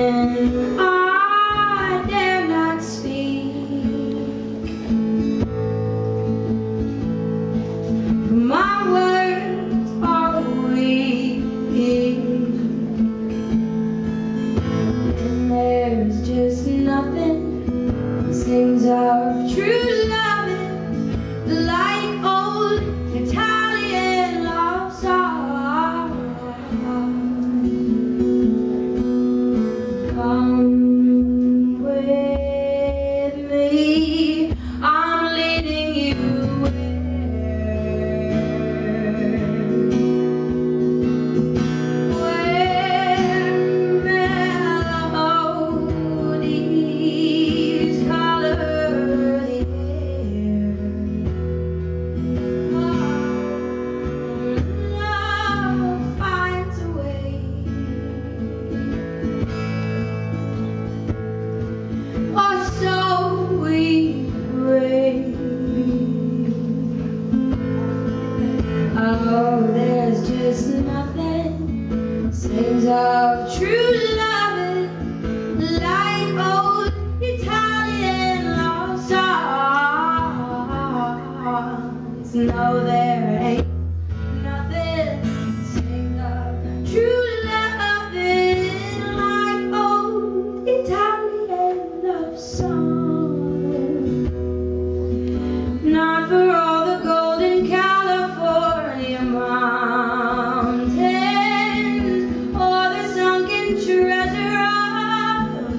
and I dare not speak. My words are weak, and there's just nothing seems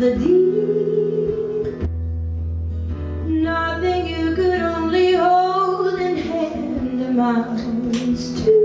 the deep. Nothing you could only hold in hand amounts to.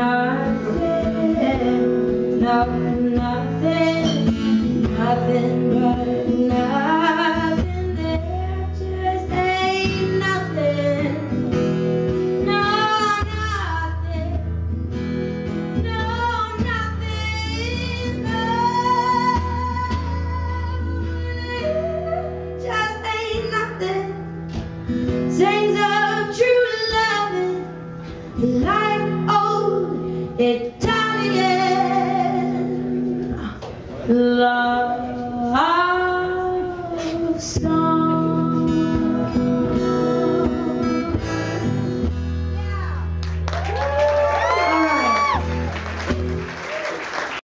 nothing, no, nothing, nothing but nothing. There just ain't nothing, no, nothing, no, nothing just ain't nothing. Things of true loving, life. song.